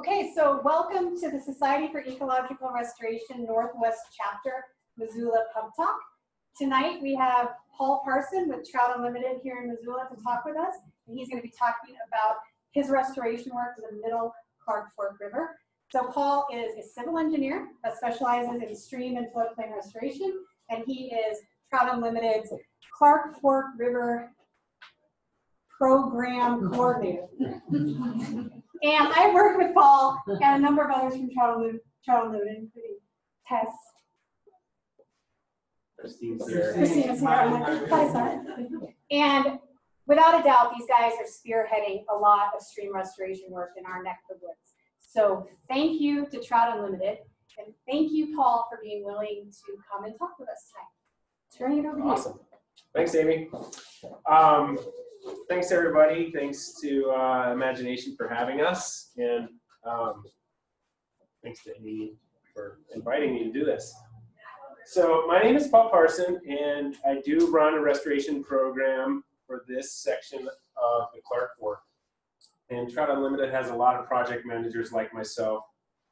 Okay, so welcome to the Society for Ecological Restoration Northwest Chapter, Missoula Pub Talk. Tonight we have Paul Parson with Trout Unlimited here in Missoula to talk with us. And he's going to be talking about his restoration work in the Middle Clark Fork River. So Paul is a civil engineer that specializes in stream and floodplain restoration, and he is Trout Unlimited's Clark Fork River Program Coordinator. And I've worked with Paul and a number of others from Trout Unlimited, Trout Unlimited, including Tess, Christine's here. Christina's here, I'm like, "Hi, son." And without a doubt, these guys are spearheading a lot of stream restoration work in our neck of the woods. So thank you to Trout Unlimited, and thank you, Paul, for being willing to come and talk with us tonight. Turning it over to you. Awesome. Thanks, Amy. Um, thanks, everybody. Thanks to uh, Imagine Nation for having us. And um, thanks to Amy for inviting me to do this. So my name is Paul Parson, and I do run a restoration program for this section of the Clark Fork. And Trout Unlimited has a lot of project managers like myself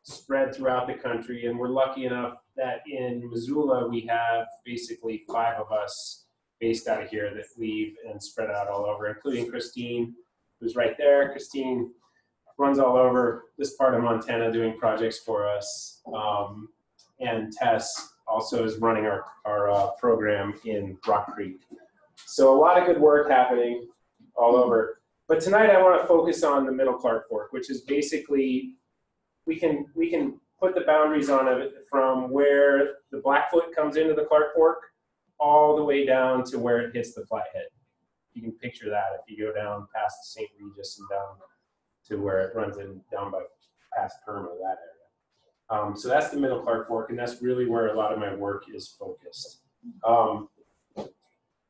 spread throughout the country, and we're lucky enough that in Missoula we have basically five of us based out of here that leave and spread out all over, including Christine, who's right there. Christine runs all over this part of Montana doing projects for us, um, and Tess also is running our, our uh, program in Rock Creek. So a lot of good work happening all over. But tonight I want to focus on the Middle Clark Fork, which is basically we can we can put the boundaries on it from where the Blackfoot comes into the Clark Fork all the way down to where it hits the Flathead. You can picture that if you go down past the St. Regis and down to where it runs in down by past Perma, that area. Um, so that's the Middle Clark Fork, and that's really where a lot of my work is focused. Um,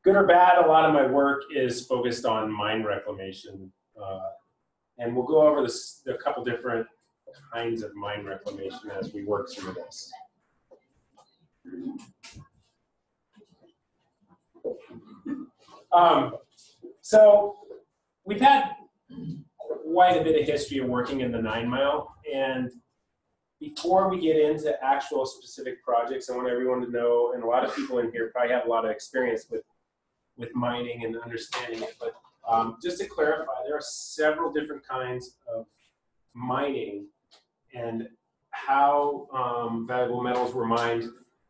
good or bad, a lot of my work is focused on mine reclamation. Uh, and we'll go over this, a couple different kinds of mine reclamation as we work through this. Um, so we've had quite a bit of history of working in the nine mile and before we get into actual specific projects, I want everyone to know, and a lot of people in here probably have a lot of experience with, with mining and understanding it, but um, just to clarify, there are several different kinds of mining and how um, valuable metals were mined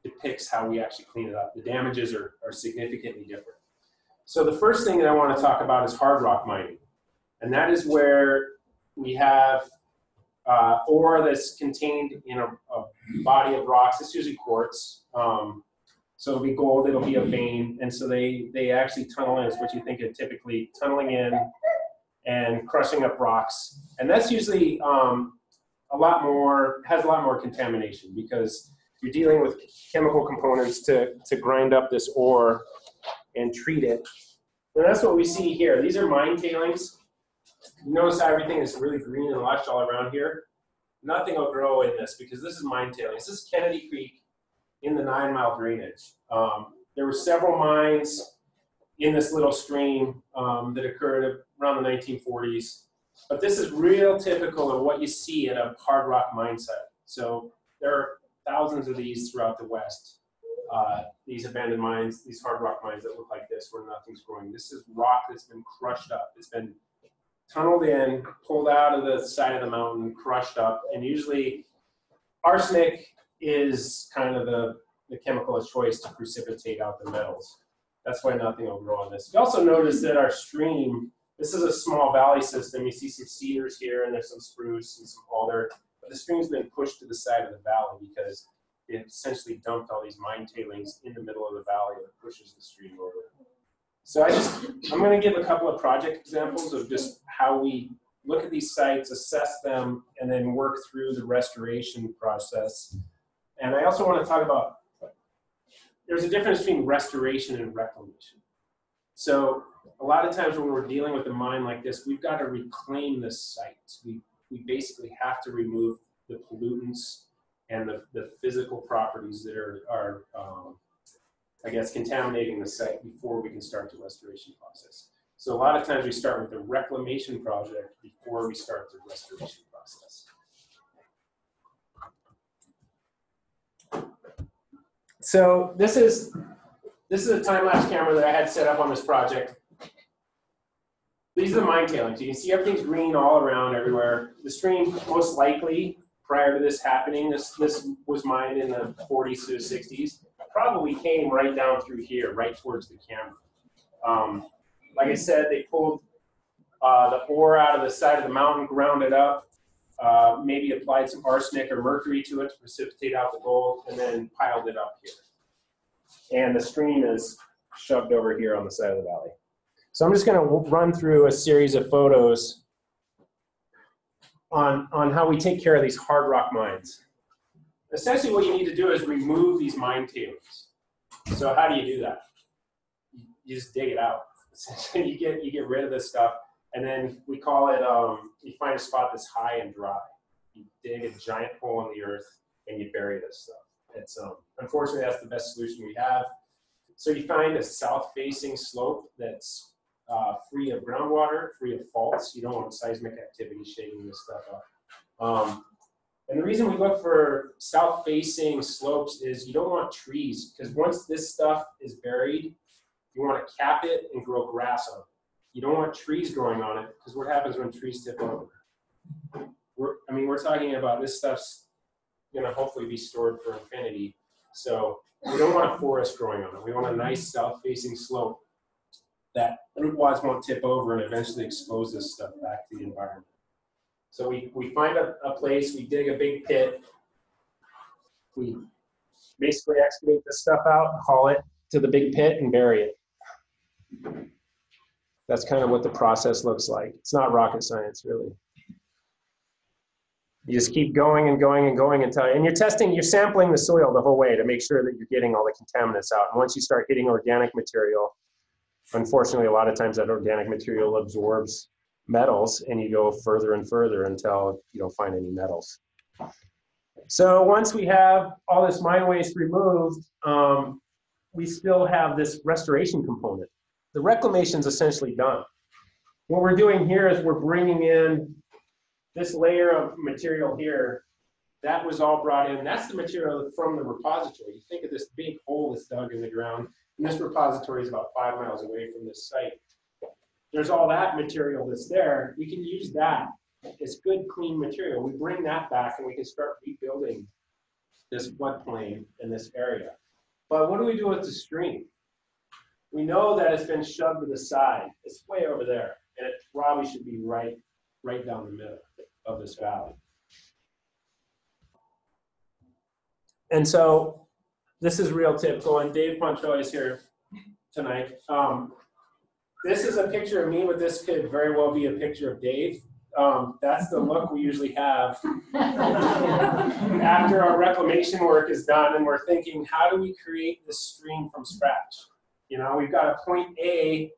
depicts how we actually clean it up. The damages are, are significantly different. So the first thing that I want to talk about is hard rock mining. And that is where we have uh, ore that's contained in a, a, body of rocks. It's usually quartz. Um, so it'll be gold, it'll be a vein. And so they, they actually tunnel in. It's what you think of typically tunneling in and crushing up rocks. And that's usually um, a lot more, has a lot more contamination because you're dealing with chemical components to, to grind up this ore and treat it. And that's what we see here. These are mine tailings. You notice how everything is really green and lush all around here? Nothing will grow in this because this is mine tailings. This is Kennedy Creek in the nine mile drainage. Um, there were several mines in this little stream um, that occurred around the 1940s. But this is real typical of what you see in a hard rock mine site. So there are thousands of these throughout the West. Uh, these abandoned mines, these hard rock mines that look like this where nothing's growing. This is rock that's been crushed up. It's been tunneled in, pulled out of the side of the mountain, crushed up, and usually arsenic is kind of the, the chemical of choice to precipitate out the metals. That's why nothing will grow on this. You also notice that our stream, this is a small valley system. You see some cedars here, and there's some spruce and some alder. But the stream's been pushed to the side of the valley because it essentially dumped all these mine tailings in the middle of the valley that pushes the stream over. So I just, I'm going to give a couple of project examples of just how we look at these sites, assess them, and then work through the restoration process. And I also want to talk about, there's a difference between restoration and reclamation. So a lot of times when we're dealing with a mine like this, we've got to reclaim the site. We, we basically have to remove the pollutants and the, the physical properties that are, are um, I guess, contaminating the site before we can start the restoration process. So a lot of times we start with the reclamation project before we start the restoration process. So this is this is a time lapse camera that I had set up on this project. These are the mine tailings. You can see everything's green all around everywhere. The stream, most likely, prior to this happening, this this was mined in the 40s to the 60s. Probably came right down through here, right towards the camera. Um, like I said, they pulled uh, the ore out of the side of the mountain, ground it up, uh, maybe applied some arsenic or mercury to it to precipitate out the gold, and then piled it up here. And the stream is shoved over here on the side of the valley. So I'm just going to run through a series of photos on, on how we take care of these hard rock mines. Essentially, what you need to do is remove these mine tailings. So how do you do that? You just dig it out. Essentially, you get you get rid of this stuff, and then we call it. Um, you find a spot that's high and dry. You dig a giant hole in the earth and you bury this stuff. It's um, unfortunately that's the best solution we have. So you find a south-facing slope that's uh, free of groundwater, free of faults. You don't want seismic activity shaking this stuff up. Um, and the reason we look for south-facing slopes is you don't want trees because once this stuff is buried, you want to cap it and grow grass on it. You don't want trees growing on it because what happens when trees tip over? We're, I mean, we're talking about this stuff's going to hopefully be stored for infinity. So we don't want a forest growing on it. We want a nice south-facing slope that root wads won't tip over and eventually expose this stuff back to the environment. So we, we find a, a place, we dig a big pit, we basically excavate this stuff out, haul it to the big pit and bury it. That's kind of what the process looks like. It's not rocket science, really. You just keep going and going and going until, and you're testing, you're sampling the soil the whole way to make sure that you're getting all the contaminants out. And once you start hitting organic material, unfortunately, a lot of times that organic material absorbs metals and you go further and further until you don't find any metals. So once we have all this mine waste removed, um, we still have this restoration component. The reclamation is essentially done. What we're doing here is we're bringing in this layer of material here. That was all brought in. That's the material from the repository. You think of this big hole that's dug in the ground, and this repository is about five miles away from this site. There's all that material that's there. We can use that. It's good, clean material. We bring that back and we can start rebuilding this floodplain in this area. But what do we do with the stream? We know that it's been shoved to the side. It's way over there, and it probably should be right, right down the middle of this valley. And so this is real typical, and Dave Pontroy is here tonight. Um, this is a picture of me, but this could very well be a picture of Dave. Um, that's the look we usually have after our reclamation work is done and we're thinking, how do we create this stream from scratch? You know, we've got a point A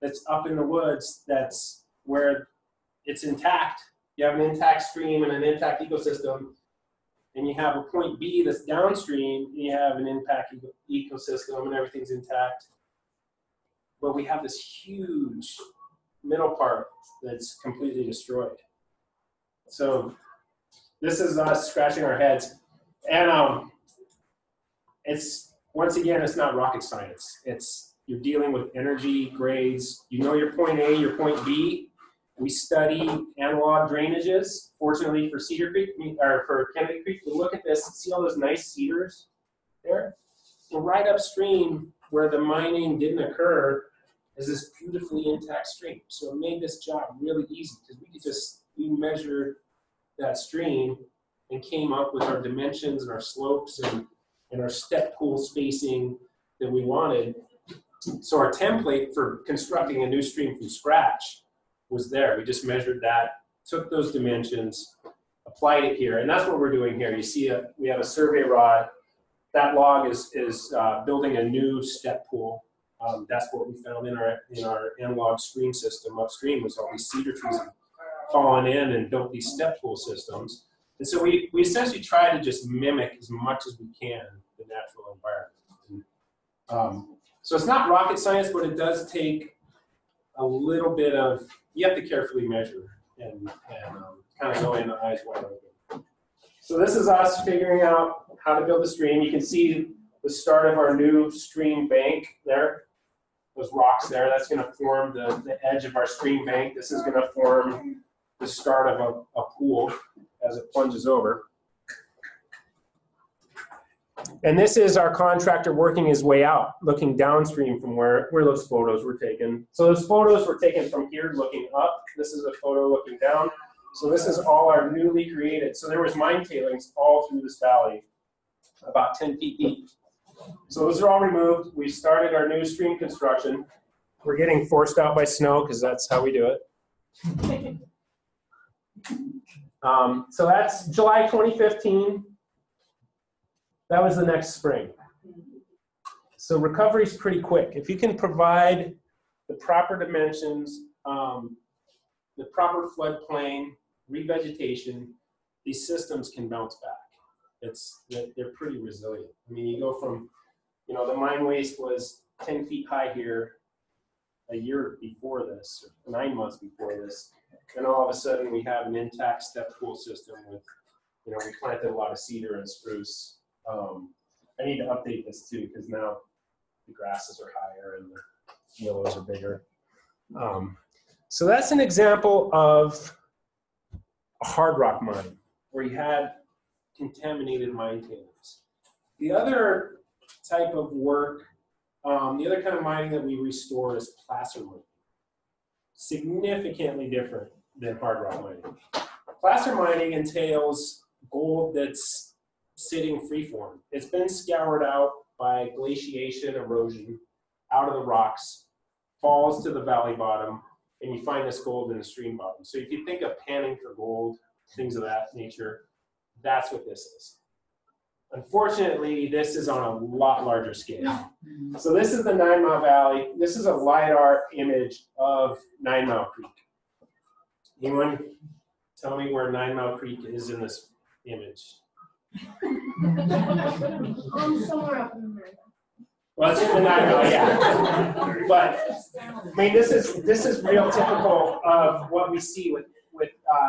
that's up in the woods that's where it's intact. You have an intact stream and an intact ecosystem. And you have a point B that's downstream, and you have an impact ecosystem and everything's intact. But we have this huge middle part that's completely destroyed. So this is us scratching our heads. And um, it's, once again, it's not rocket science. It's, you're dealing with energy grades. You know your point A, your point B. We study analog drainages. Fortunately for Cedar Creek, or for Kennedy Creek, we look at this, and see all those nice cedars there? So right upstream where the mining didn't occur, is this beautifully intact stream. So it made this job really easy because we could just, we measured that stream and came up with our dimensions and our slopes and, and our step pool spacing that we wanted. So our template for constructing a new stream from scratch was there. We just measured that, took those dimensions, applied it here, and that's what we're doing here. You see, a, we have a survey rod. That log is, is uh, building a new step pool um, that's what we found in our in our analog stream system upstream was all these cedar trees fallen in and built these step pool systems. And so we, we essentially try to just mimic as much as we can the natural environment. Um, so it's not rocket science, but it does take a little bit of, you have to carefully measure and, and um, kind of go in the eyes wide open. So this is us figuring out how to build a stream. You can see the start of our new stream bank there. Those rocks there, that's gonna form the, the edge of our stream bank. This is gonna form the start of a, a pool as it plunges over. And this is our contractor working his way out, looking downstream from where, where those photos were taken. So those photos were taken from here looking up. This is a photo looking down. So this is all our newly created. So there was mine tailings all through this valley, about 10 feet deep. So those are all removed. We started our new stream construction. We're getting forced out by snow because that's how we do it. Um, so that's July 2015. That was the next spring. So recovery is pretty quick. If you can provide the proper dimensions, um, the proper floodplain, revegetation, these systems can bounce back. It's they're, pretty resilient. I mean, you go from, you know, the mine waste was 10 feet high here a year before this, nine months before this, and all of a sudden we have an intact step pool system with, you know, we planted a lot of cedar and spruce. Um, I need to update this too because now the grasses are higher and the willows are bigger. Um, so that's an example of a hard rock mine where you had contaminated mine tailings. The other type of work, um, the other kind of mining that we restore is placer mining. Significantly different than hard rock mining. Placer mining entails gold that's sitting freeform. It's been scoured out by glaciation, erosion, out of the rocks, falls to the valley bottom, and you find this gold in the stream bottom. So if you think of panning for gold, things of that nature, that's what this is. Unfortunately, this is on a lot larger scale. Mm-hmm. So this is the Nine Mile Valley. This is a LiDAR image of Nine Mile Creek. Anyone tell me where Nine Mile Creek is in this image? Um, somewhere up in America. Well, the Nine yeah. But I mean, this is this is real typical of what we see with with uh,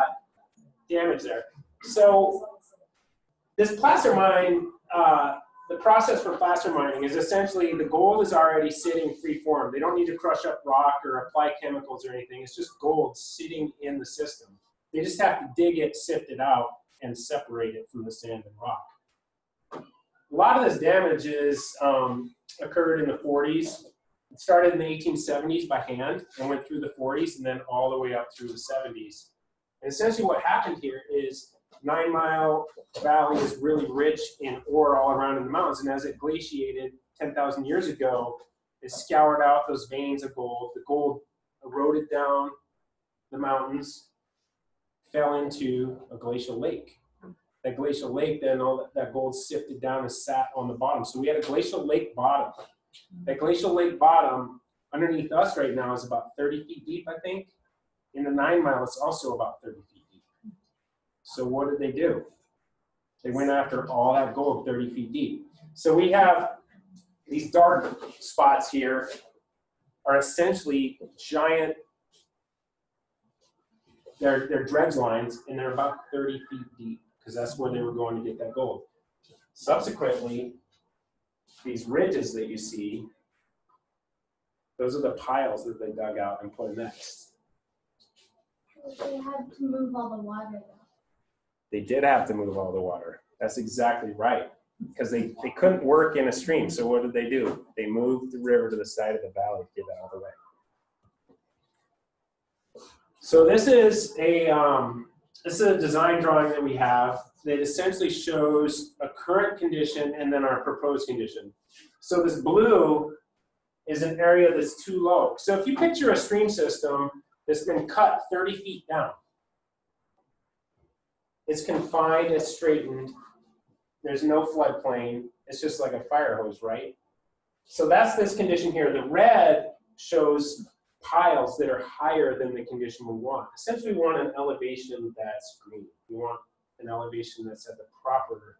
damage there. So this placer mine, uh, the process for placer mining is essentially the gold is already sitting free form. They don't need to crush up rock or apply chemicals or anything. It's just gold sitting in the system. They just have to dig it, sift it out, and separate it from the sand and rock. A lot of this damage is um, occurred in the 40s. It started in the 1870s by hand and went through the 40s and then all the way up through the 70s. And essentially what happened here is Nine Mile Valley is really rich in ore all around in the mountains. And as it glaciated 10,000 years ago, it scoured out those veins of gold. The gold eroded down the mountains, fell into a glacial lake. That glacial lake, then all that, that gold sifted down and sat on the bottom. So we had a glacial lake bottom. That glacial lake bottom underneath us right now is about 30 feet deep, I think. In the nine mile, it's also about 30 feet deep. So what did they do? They went after all that gold 30 feet deep. So we have these dark spots here are essentially giant, they're, they're dredge lines and they're about 30 feet deep because that's where they were going to get that gold. Subsequently, these ridges that you see, those are the piles that they dug out and put next. They had to move all the water. They did have to move all the water. That's exactly right. Because they, they couldn't work in a stream. So what did they do? They moved the river to the side of the valley to get out of the way. So this is a um, this is a design drawing that we have that essentially shows a current condition and then our proposed condition. So this blue is an area that's too low. So if you picture a stream system that's been cut 30 feet down, it's confined, it's straightened, there's no floodplain, it's just like a fire hose, right? So that's this condition here. The red shows piles that are higher than the condition we want. Essentially, we want an elevation that's green. We want an elevation that's at the proper,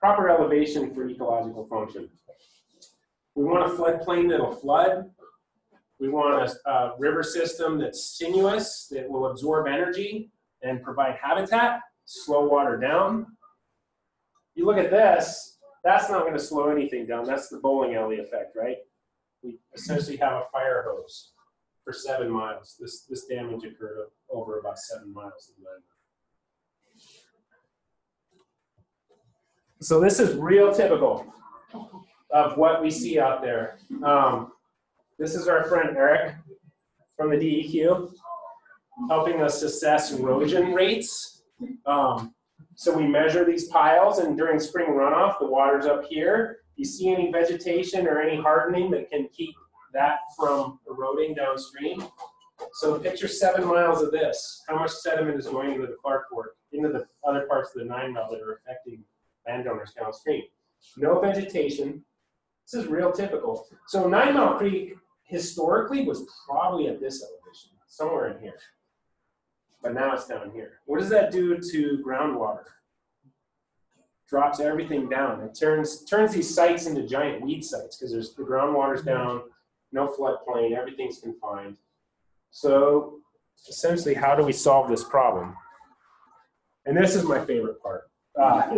proper elevation for ecological function. We want a floodplain that'll flood. We want a, a river system that's sinuous, that will absorb energy and provide habitat, slow water down. You look at this, that's not gonna slow anything down. That's the bowling alley effect, right? We essentially have a fire hose for seven miles. This, this damage occurred over about seven miles of land. So this is real typical of what we see out there. Um, this is our friend Eric from the DEQ, helping us assess erosion rates. Um, so we measure these piles and during spring runoff, the water's up here. You see any vegetation or any hardening that can keep that from eroding downstream? So picture seven miles of this. How much sediment is going into the Clark Fork, into the other parts of the nine mile that are affecting landowners downstream? No vegetation. This is real typical. So Nine Mile Creek historically was probably at this elevation, somewhere in here. But now it's down here. What does that do to groundwater? Drops everything down. It turns turns these sites into giant weed sites because there's the groundwater's down, no floodplain, everything's confined. So essentially, how do we solve this problem? And this is my favorite part. Uh,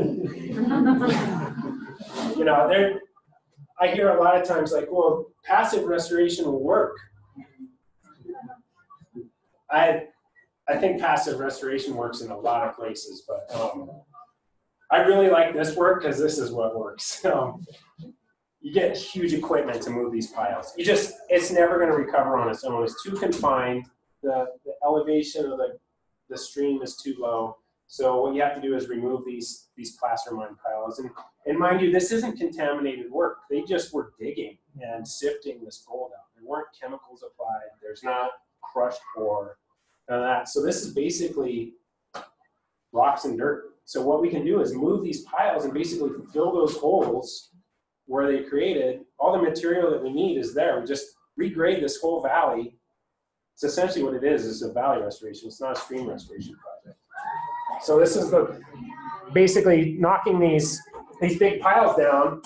you know, there, I hear a lot of times like, well, passive restoration will work. I, I think passive restoration works in a lot of places, but um, I really like this work because this is what works. Um, you get huge equipment to move these piles. You just, it's never going to recover on its own. It's too confined. The, the elevation of the, the stream is too low. So what you have to do is remove these, these placer mine piles. And, and mind you, this isn't contaminated work. They just were digging and sifting this gold out. There weren't chemicals applied. There's not crushed ore, of that. So this is basically rocks and dirt. So what we can do is move these piles and basically fill those holes where they created. All the material that we need is there. We just regrade this whole valley. It's essentially what it is, is a valley restoration. It's not a stream restoration project. So this is the, basically knocking these, these big piles down.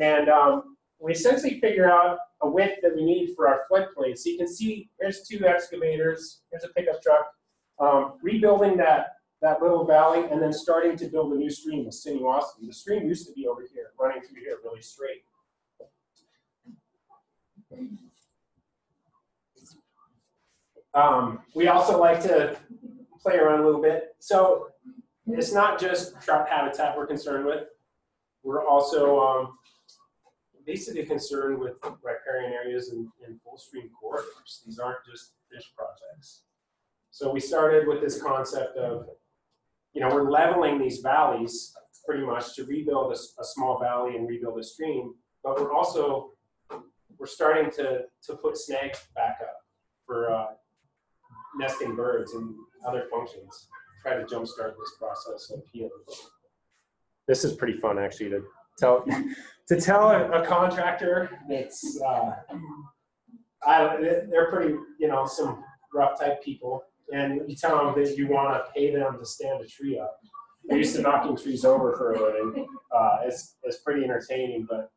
And um, we essentially figure out a width that we need for our floodplain. So you can see there's two excavators, there's a pickup truck, um, rebuilding that, that little valley and then starting to build a new stream with sinuosity. The stream used to be over here, running through here really straight. Um, we also like to play around a little bit. So it's not just trout habitat we're concerned with. We're also um, basically concerned with riparian areas and, and full stream corridors. These aren't just fish projects. So we started with this concept of, you know, we're leveling these valleys pretty much to rebuild a, a small valley and rebuild a stream, but we're also, we're starting to, to put snags back up for uh, nesting birds and other functions. Try to jumpstart this process of healing. This is pretty fun actually to tell to tell a, a contractor that's uh, I, they're pretty you know some rough type people, and you tell them that you want to pay them to stand a tree up. They're used to knocking trees over for a living. Uh, it's it's pretty entertaining, but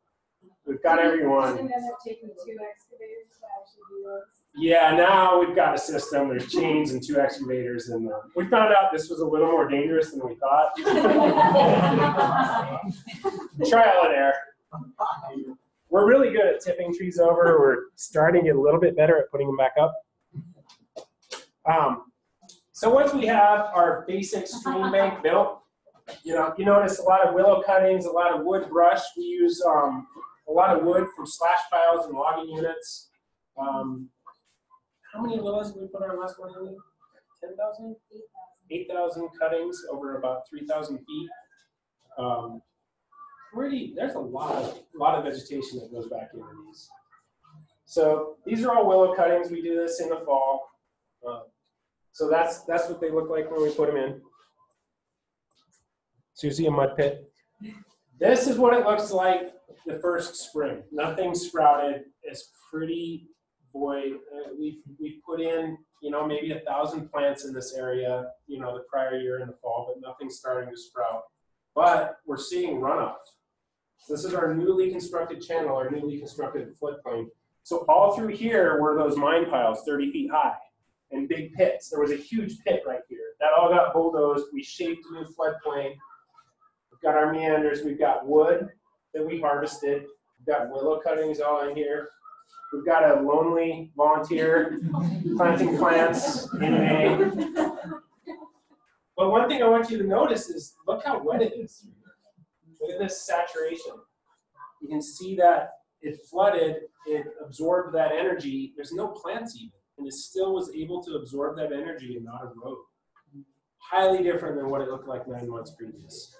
we've got everyone. And then it taking two excavators to actually do this. Yeah, now we've got a system. There's chains and two excavators, and uh, we found out this was a little more dangerous than we thought. Trial and error. We're really good at tipping trees over. We're starting to get a little bit better at putting them back up. Um, so once we have our basic stream bank built, you know, you notice a lot of willow cuttings, a lot of wood brush. We use um, a lot of wood from slash piles and logging units. Um, how many willows did we put on our last one? Amy? 10,000? 8,000 cuttings over about 3,000 feet. Um, pretty, there's a lot of, lot of vegetation that goes back into these. So these are all willow cuttings. We do this in the fall. Uh, so that's, that's what they look like when we put them in. See a mud pit. This is what it looks like the first spring. Nothing sprouted. It's pretty void. Uh, we've we've put in you know maybe a thousand plants in this area you know the prior year in the fall, but nothing's starting to sprout. But we're seeing runoff. So this is our newly constructed channel, our newly constructed floodplain. So all through here were those mine piles, 30 feet high, and big pits. There was a huge pit right here. That all got bulldozed. We shaped a new floodplain. We've got our meanders. We've got wood that we harvested. We've got willow cuttings all in here. We've got a lonely volunteer planting plants in May. But one thing I want you to notice is look how wet it is. Look at this saturation. You can see that it flooded, it absorbed that energy. There's no plants even, and it still was able to absorb that energy and not erode. Highly different than what it looked like nine months previous.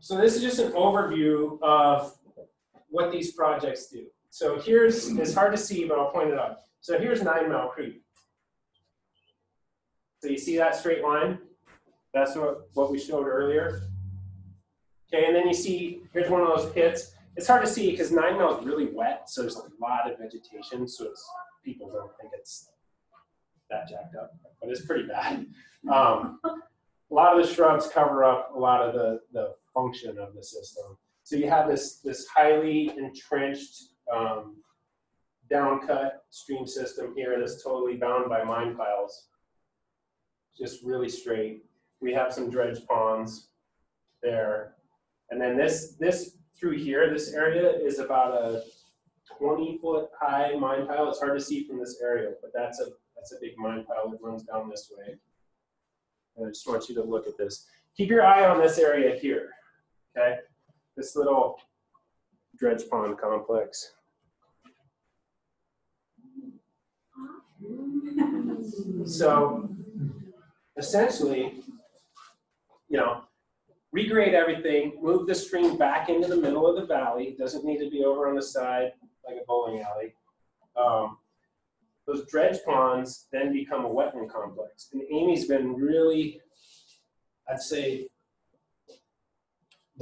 So this is just an overview of what these projects do. So here's, it's hard to see, but I'll point it out. So here's Nine Mile Creek. So you see that straight line? That's what, what we showed earlier. Okay, and then you see, here's one of those pits. It's hard to see because Nine Mile is really wet, so there's a lot of vegetation, so it's, people don't think it's that jacked up, but it's pretty bad. Um, a lot of the shrubs cover up a lot of the, the function of the system. So you have this, this highly entrenched, um, downcut stream system here that's totally bound by mine piles. Just really straight. We have some dredge ponds there. And then this, this through here, this area is about a 20 foot high mine pile. It's hard to see from this area, but that's a, that's a big mine pile that runs down this way. And I just want you to look at this. Keep your eye on this area here, okay? This little dredge pond complex. So essentially, you know, regrade everything, move the stream back into the middle of the valley. It doesn't need to be over on the side like a bowling alley. Um, those dredge ponds then become a wetland complex. And Amy's been really, I'd say,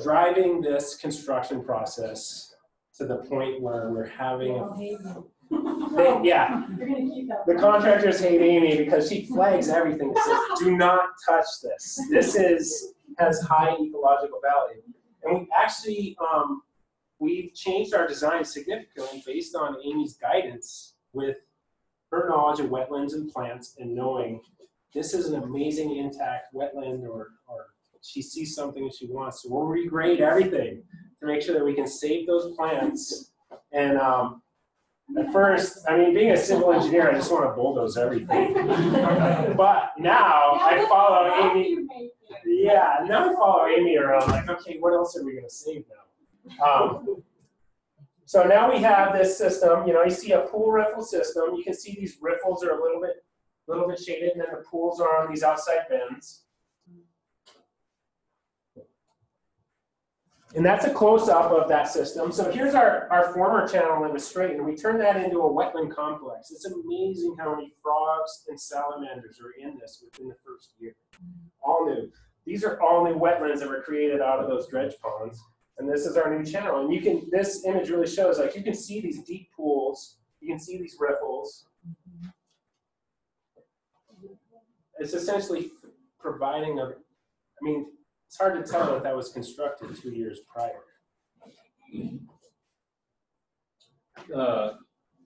driving this construction process to the point where we're having a they- yeah, You're gonna the contractors hate Amy because she flags everything and says, do not touch this. This is, has high ecological value. And we actually, um, we've changed our design significantly based on Amy's guidance with her knowledge of wetlands and plants and knowing this is an amazing intact wetland or, or she sees something and she wants to, we'll regrade everything to make sure that we can save those plants. And, um, at first, I mean, being a civil engineer, I just want to bulldoze everything. But now I follow Amy. Yeah, now I follow Amy around, like, okay, what else are we gonna save now? Um, so now we have this system, you know, you see a pool riffle system, you can see these riffles are a little bit, little bit shaded, and then the pools are on these outside bends. And that's a close-up of that system. So here's our, our former channel that was straight, and we turned that into a wetland complex. It's amazing how many frogs and salamanders are in this within the first. These are all new wetlands that were created out of those dredge ponds. And this is our new channel. And you can, this image really shows, like, you can see these deep pools, you can see these riffles. It's essentially providing a, I mean, it's hard to tell that that was constructed two years prior. uh,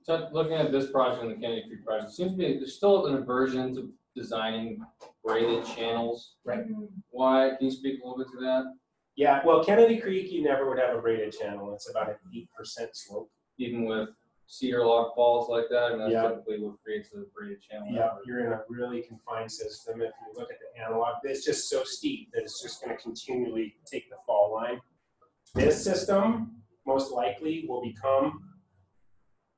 so looking at this project and the Kennedy Creek project, seems to be, there's still an aversion to designing braided channels. Right. Why, can you speak a little bit to that? Yeah, well, Kennedy Creek, you never would have a braided channel. It's about an eight percent slope. Even with cedar log falls like that, and Yeah. that's typically what creates a braided channel. Yeah, you're in a really confined system. If you look at the analog, it's just so steep that it's just gonna continually take the fall line. This system most likely will become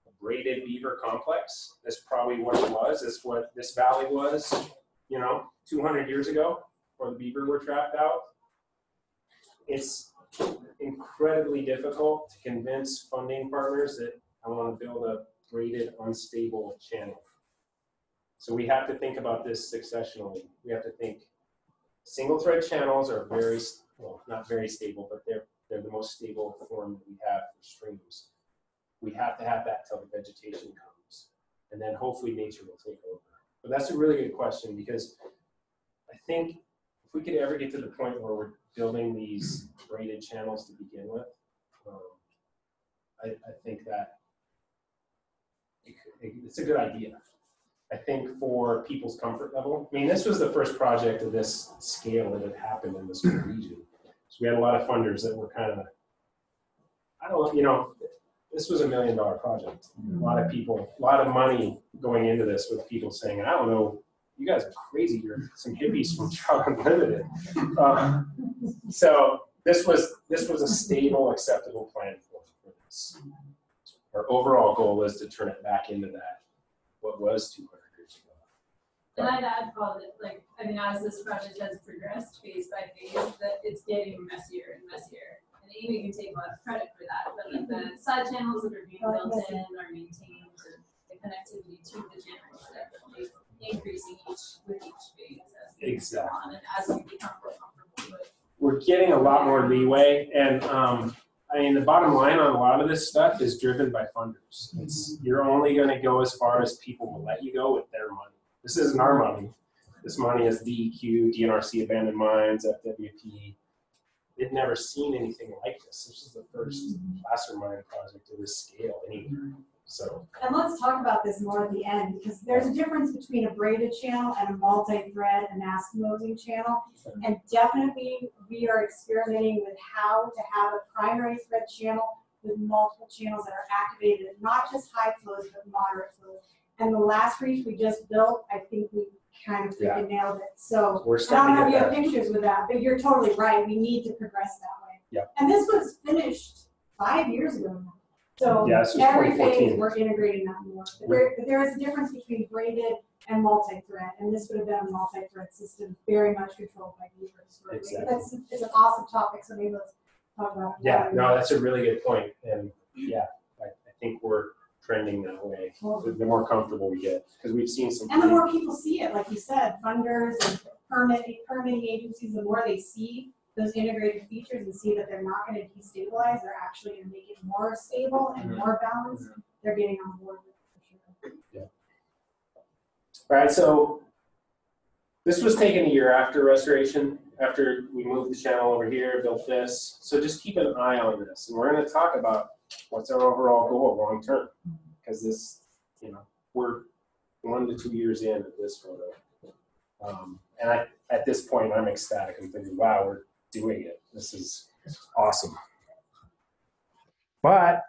a braided beaver complex. That's probably what it was. That's what this valley was, you know, two hundred years ago, where the beaver were trapped out. It's incredibly difficult to convince funding partners that I want to build a braided, unstable channel. So we have to think about this successionally. We have to think, single thread channels are very, well, not very stable, but they're, they're the most stable form that we have for streams. We have to have that till the vegetation comes, and then hopefully nature will take over. But that's a really good question, because I think if we could ever get to the point where we're building these braided channels to begin with, um, I, I think that it it's a good idea. I think for people's comfort level, I mean, this was the first project of this scale that had happened in this region. So we had a lot of funders that were kind of, I don't, you know, this was a million dollar project. A lot of people, a lot of money going into this with people saying, I don't know, you guys are crazy. You're some hippies from Trout Unlimited. Uh, so this was this was a stable, acceptable plan for, for this. Our overall goal is to turn it back into that what was 200 years ago. And I'd add, Paul, that like, I mean, as this project has progressed phase by phase, that it's getting messier and messier. And Amy can take a lot of credit for that, but like the side channels that are being Oh, built in are maintained, and the connectivity to the channels are definitely increasing each, with each phase as we go Exactly. on, and as we become more comfortable with. we're getting a lot more leeway and um, I mean the bottom line on a lot of this stuff is driven by funders. It's you're only going to go as far as people will let you go with their money. This isn't our money. This money is DEQ, DNRC abandoned mines, FWP. They've never seen anything like this. This is the first placer mine project of this scale anywhere. So And let's talk about this more at the end, because there's a difference between a braided channel and a multi-thread anastomosing channel. And definitely, we are experimenting with how to have a primary thread channel with multiple channels that are activated, not just high flows, but moderate flows. And the last reach we just built, I think we kind of Yeah. nailed it. So we're I don't know if you have pictures with that, but you're totally right. We need to progress that way. Yep. And this was finished five years ago now. So Yeah, this was every 2014. phase, we're integrating that more. But there, but there is a difference between braided and multi-thread, and this would have been a multi-thread system, very much controlled by beavers. right? Exactly. That's, it's an awesome topic, so maybe let's talk about it. Yeah, no, that's a really good point. And yeah, I, I think we're trending that way. Totally. The more comfortable we get, because we've seen some. And the more people see it, like you said, funders and permitting, permitting agencies, the more they see those integrated features and see that they're not gonna destabilize, they're actually gonna make it more stable and Mhm. more balanced, they're getting on board with it for sure. All right, so this was taken a year after restoration, after we moved the channel over here, built this. So just keep an eye on this. And we're gonna talk about what's our overall goal long-term. Because this, you know, we're one to two years in at this photo. Um, And I, at this point, I'm ecstatic. I'm thinking, wow, we're doing it. This is awesome. But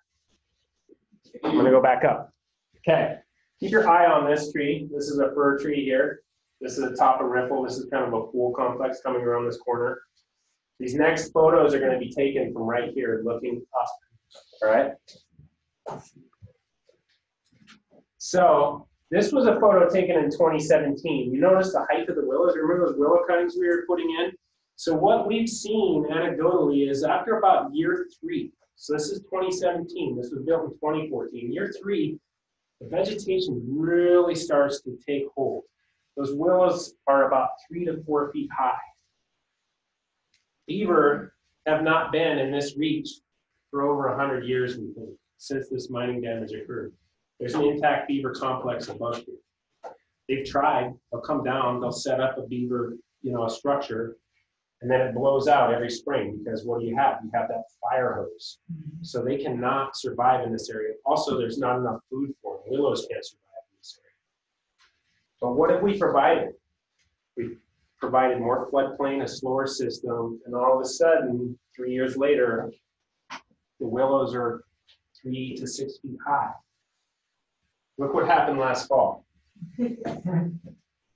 I'm gonna go back up. Okay, keep your eye on this tree. This is a fir tree here. This is the top of Riffle. This is kind of a pool complex coming around this corner. These next photos are gonna be taken from right here, looking up, all right? So this was a photo taken in 2017. You notice the height of the willows. Remember those willow cuttings we were putting in? So what we've seen anecdotally is after about year three, so this is 2017, this was built in 2014, year three, the vegetation really starts to take hold. Those willows are about three to four feet high. Beaver have not been in this reach for over 100 years, we think, since this mining damage occurred. There's an intact beaver complex above here. They've tried, they'll come down, they'll set up a beaver, you know, a structure, and then it blows out every spring because what do you have? You have that fire hose. Mm-hmm. So they cannot survive in this area. Also, there's not enough food for them. Willows can't survive in this area. But what have we provided? We provided more floodplain, a slower system, and all of a sudden, three years later, the willows are three to six feet high. Look what happened last fall.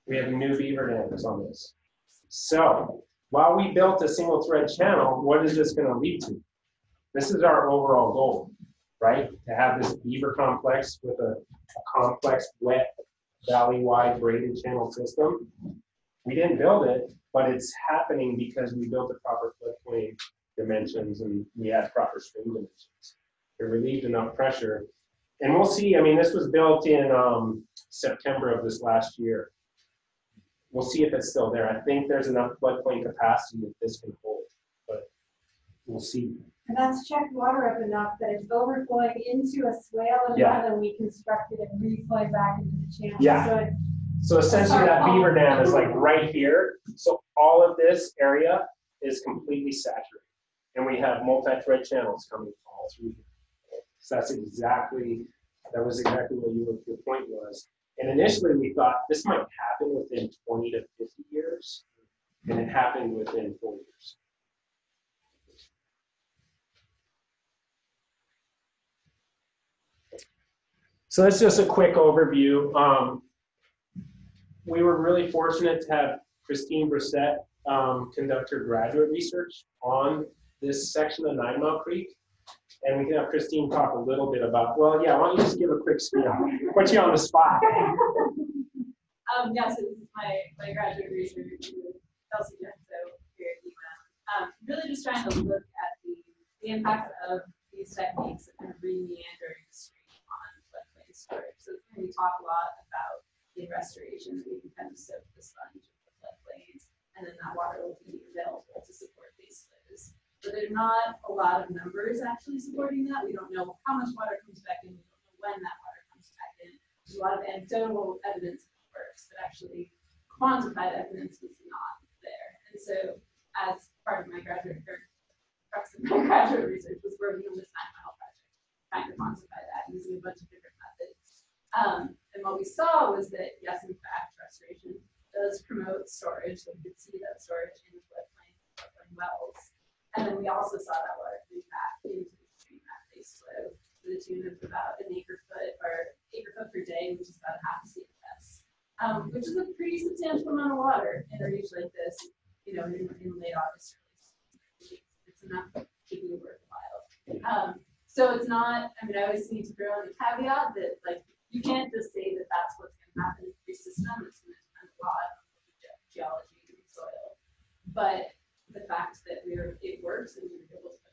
We have new beaver dams on this. So, while we built a single thread channel, what is this gonna lead to? This is our overall goal, right? To have this beaver complex with a, a complex, wet, valley-wide braided channel system. We didn't build it, but it's happening because we built the proper floodplain dimensions and we had proper stream dimensions. It relieved enough pressure. And we'll see, I mean, this was built in, um, September of this last year. We'll see if it's still there. I think there's enough floodplain capacity that this can hold, but we'll see. And that's checked water up enough that it's overflowing into a swale Yeah. and we constructed it reflowing back into the channel. Yeah. So So essentially that beaver dam is like right here. So all of this area is completely saturated. And we have multi-thread channels coming all through here. So that's exactly, that was exactly what your, your point was. And initially we thought this might happen within twenty to fifty years. And it happened within four years. So that's just a quick overview. Um, we were really fortunate to have Christine Brissett um, conduct her graduate research on this section of Nine Mile Creek. And we can have Christine talk a little bit about, well, yeah, why don't you just give a quick spiel? Put you on the spot. Um, yeah, so this is my, my graduate research with Kelsey Jencso here at UM. Um, really just trying to look at the, the impact of these techniques of kind of re-meandering the stream on floodplain storage. So we talk a lot about in restoration, we can kind of soak the sponge of the floodplains, and then that water will be available to support these flows. But there's not a lot of numbers actually supporting that. We don't know how much water comes back in. We don't know when that water comes back in. There's a lot of anecdotal evidence that works, but actually quantified evidence is not there. And so, as part of my graduate of my graduate research was working on this nine mile project, trying to quantify that using a bunch of different methods. Um, and what we saw was that yes, in fact, restoration does promote storage. So we could see that storage in the floodplain, floodplain wells. And then we also saw that water coming back into the stream at base flow to the tune of about an acre foot or acre foot per day, which is about half a CFS, um, which is a pretty substantial amount of water in a region like this, you know, in, in late August. It's, it's enough to be worthwhile. Um, so it's not, I mean, I always need to throw in the caveat that like, you can't just say that that's what's going to happen in the system. It's going to depend a lot on geology and soil. But the fact that we're, it works and we're able to.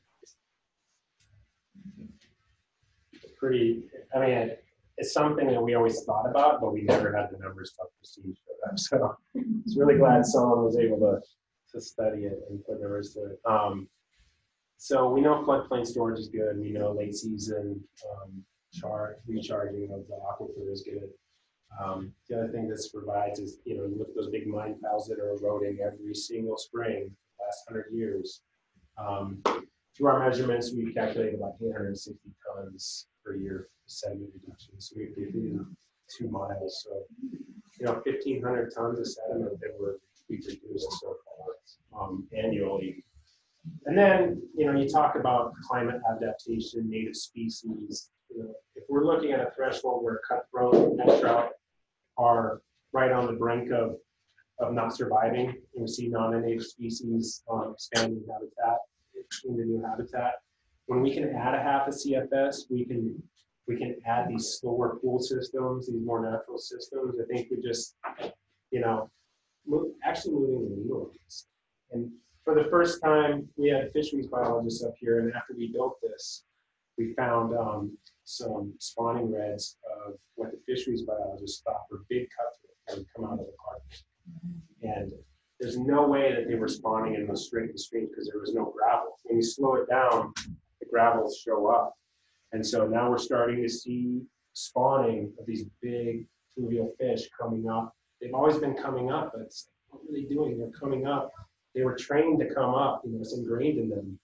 Pretty, I mean, it's something that we always thought about, but we never had the numbers to proceed for that. So it's really glad someone was able to, to study it and put numbers to it. Um, so we know floodplain storage is good. We know late season um, char- recharging of the aquifer is good. Um, the other thing this provides is, you know, look at those big mine piles that are eroding every single spring, last hundred years. Um, through our measurements, we calculated about 860 tons per year sediment reduction. So we we do two miles. So, you know, 1,500 tons of sediment that we're we reduced so far um, annually. And then, you know, you talk about climate adaptation, native species. You know, if we're looking at a threshold where cutthroat and trout are right on the brink of of not surviving, and we see non-native species um, expanding habitat into new habitat. When we can add a half a CFS, we can we can add these slower pool systems, these more natural systems. I think we just, you know, move, actually moving the needle. And for the first time, we had fisheries biologists up here, and after we built this, we found um, some spawning redds of what the fisheries biologists thought were big cutthroat that would come out of the park. And there's no way that they were spawning in the straight stream because there was no gravel. When you slow it down, the gravels show up. And so now we're starting to see spawning of these big fluvial fish coming up. They've always been coming up, but it's like, what are they doing? They're coming up. They were trained to come up, you know, it's ingrained in them.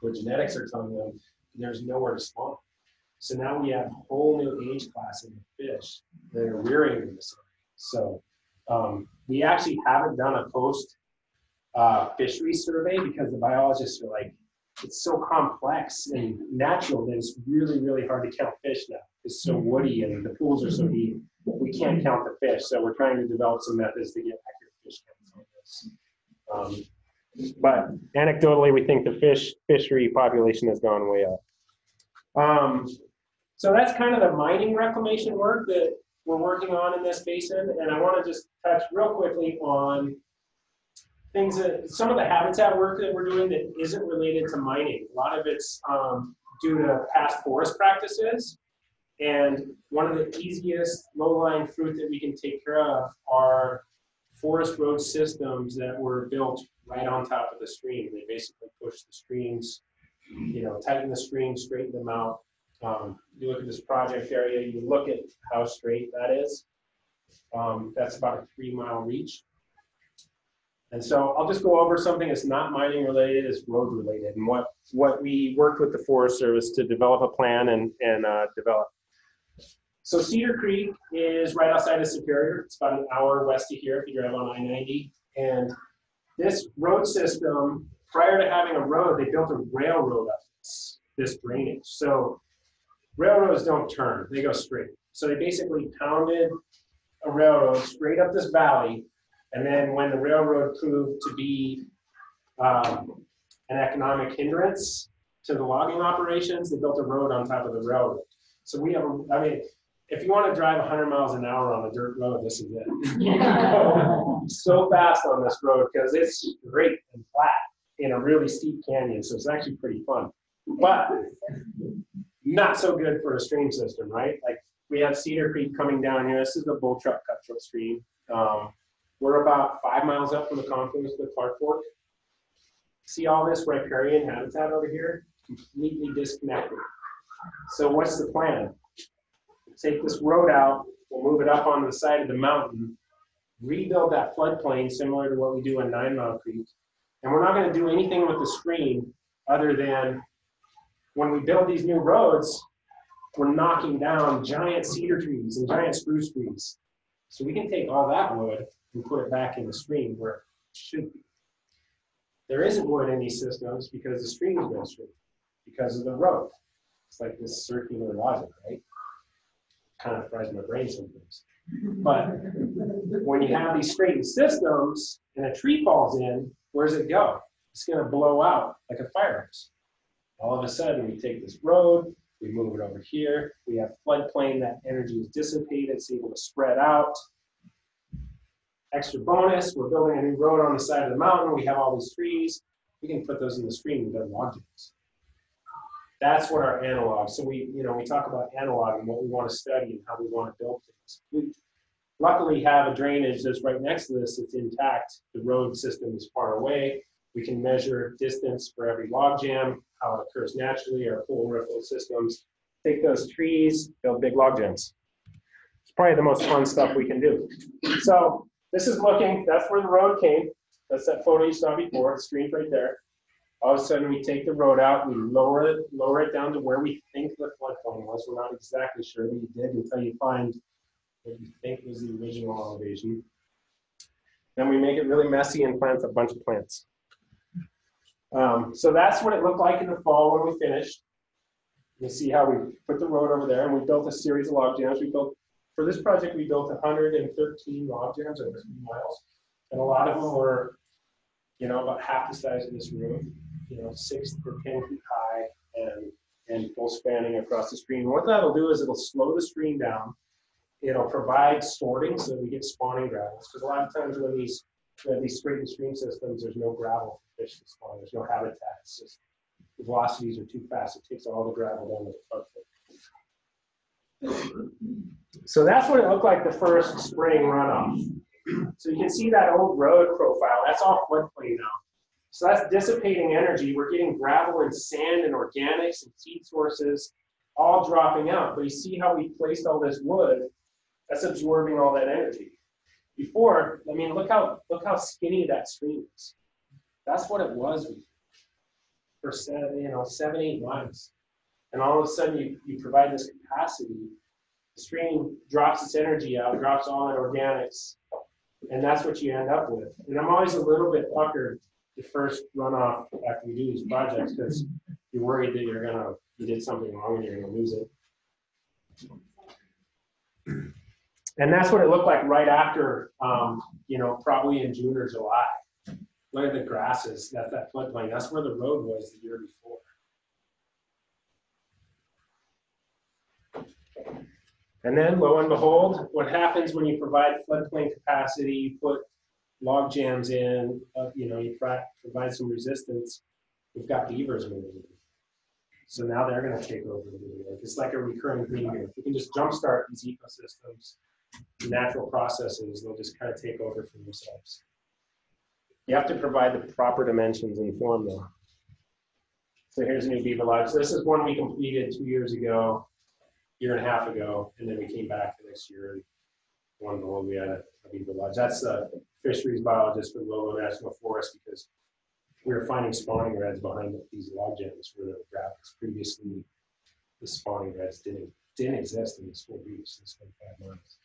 What genetics are telling them, there's nowhere to spawn. So now we have a whole new age class of fish that are rearing in this area. So um, we actually haven't done a post uh, fishery survey because the biologists are like, it's so complex and natural that it's really, really hard to count fish now. It's so woody and the pools are so deep. We can't count the fish. So we're trying to develop some methods to get accurate fish counts on this. Um, but anecdotally, we think the fish fishery population has gone way up. Um, so that's kind of the mining reclamation work that we're working on in this basin. And I want to just touch real quickly on things that some of the habitat work that we're doing that isn't related to mining. A lot of it's um, due to past forest practices. And one of the easiest low-lying fruit that we can take care of are forest road systems that were built right on top of the stream. They basically push the streams, you know, tighten the streams, straighten them out. Um, you look at this project area, you look at how straight that is. Um, that's about a three mile reach. And so I'll just go over something that's not mining related, it's road related, and what, what we worked with the Forest Service to develop a plan and, and, uh, develop. So Cedar Creek is right outside of Superior, it's about an hour west of here if you drive on I ninety. And this road system, prior to having a road, they built a railroad up this, this drainage. So railroads don't turn, they go straight. So they basically pounded a railroad straight up this valley. And then when the railroad proved to be um, an economic hindrance to the logging operations, they built a road on top of the railroad. So we have, a, I mean, if you want to drive 100 miles an hour on a dirt road, this is it. so fast on this road because it's great and flat in a really steep canyon. So it's actually pretty fun. But not so good for a stream system, right? Like we have Cedar Creek coming down here. This is the Bull Trout Cutthroat Stream. Um, we're about five miles up from the confluence of the Clark Fork. See all this riparian habitat over here? Completely disconnected. So what's the plan? Take this road out, we'll move it up on the side of the mountain, rebuild that floodplain similar to what we do in Nine Mile Creek. And we're not gonna do anything with the stream other than when we build these new roads, we're knocking down giant cedar trees and giant spruce trees. So we can take all that wood and put it back in the stream where it should be. There isn't wood in these systems because the stream is going straight, because of the road. It's like this circular logic, right? Kind of fries my brain sometimes. But when you have these straightened systems and a tree falls in, where does it go? It's going to blow out like a fire hose. All of a sudden, we take this road, we move it over here. We have floodplain, that energy is dissipated, it's able to spread out. Extra bonus, we're building a new road on the side of the mountain. We have all these trees. We can put those in the stream and build log jams. That's what our analog. So we, you know, we talk about analog and what we want to study and how we want to build things. We luckily have a drainage that's right next to this. It's intact. The road system is far away. We can measure distance for every log jam, how it occurs naturally, our full riffle systems. Take those trees, build big log jams. It's probably the most fun stuff we can do. So this is looking, that's where the road came. That's that photo you saw before, the stream's right there. All of a sudden, we take the road out, we lower it, lower it down to where we think the floodplain was. We're not exactly sure, but you did until you find what you think was the original elevation. Then we make it really messy and plant a bunch of plants. Um, so that's what it looked like in the fall when we finished. You see how we put the road over there and we built a series of log jams. We built, for this project, we built 113 log jams over three miles. And a lot of them were, you know, about half the size of this room, you know, six to 10 feet high and, and full spanning across the stream. And what that'll do is it'll slow the stream down. It'll provide sorting so that we get spawning gravels. Because a lot of times when these, when these straightened stream systems, there's no gravel for fish to spawn. There's no habitat. It's just the velocities are too fast. It takes all the gravel down to the floodplain. So that's what it looked like the first spring runoff. So you can see that old road profile. That's all floodplain now. So that's dissipating energy. We're getting gravel and sand and organics and seed sources all dropping out. But you see how we placed all this wood? That's absorbing all that energy. Before, I mean, look how look how skinny that stream is. That's what it was for seven, you know, seven, eight miles. And all of a sudden you, you provide this capacity. The stream drops its energy out, drops all that organics, and that's what you end up with. And I'm always a little bit puckered the first runoff after we do these projects because you're worried that you're gonna you did something wrong and you're gonna lose it. And that's what it looked like right after, um, you know, probably in June or July. Look at the grasses, that, that floodplain, that's where the road was the year before. And then lo and behold, what happens when you provide floodplain capacity, you put log jams in, uh, you know, you provide some resistance, we've got beavers moving in. So now they're gonna take over the. It's like a recurring theme. If we can just jumpstart these ecosystems, natural processes, they'll just kind of take over for themselves. You have to provide the proper dimensions and form though. So here's a new beaver lodge. This is one we completed two years ago, year and a half ago, and then we came back the next year and one below we had a Beaver Lodge. That's the fisheries biologist for Lolo National Forest because we were finding spawning redds behind these log jams where the graphics. Previously, the spawning redds didn't, didn't exist in this whole reef since 25 months.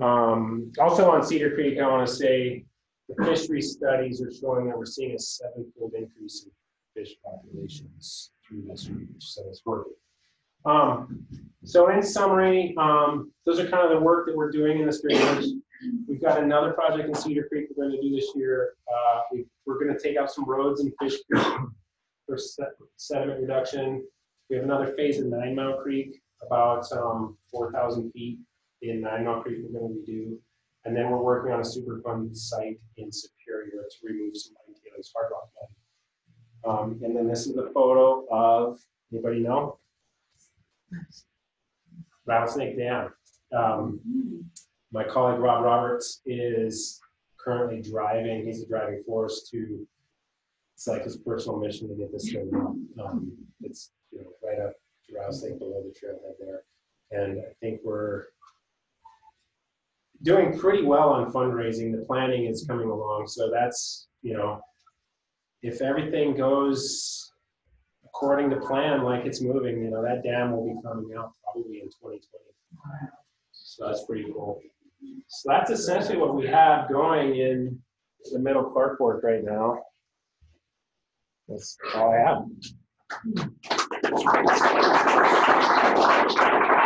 Um, also on Cedar Creek, I want to say the fishery studies are showing that we're seeing a sevenfold increase in fish populations through this reach, so it's working. Um, so in summary, um, those are kind of the work that we're doing in this drainage. We've got another project in Cedar Creek we're going to do this year. Uh, we, we're going to take out some roads in Fish Creek for se- sediment reduction. We have another phase in Nine Mile Creek, about um, 4,000 feet in Mile Creek we're going to redo. And then we're working on a Superfund site in Superior to remove some mine tailings hard rock. Um, and then this is a photo of, anybody know? Rattlesnake Dam. Um, my colleague Rob Roberts is currently driving, he's a driving force to, it's like his personal mission to get this thing up. Um, it's, you know, right up to Rattlesnake below the trailhead there. And I think we're doing pretty well on fundraising. The planning is coming along, so that's, you know, if everything goes according to plan, like it's moving, you know, that dam will be coming out probably in 2020. So that's pretty cool. So that's essentially what we have going in the middle Clark Fork right now. That's all I have. Thank you.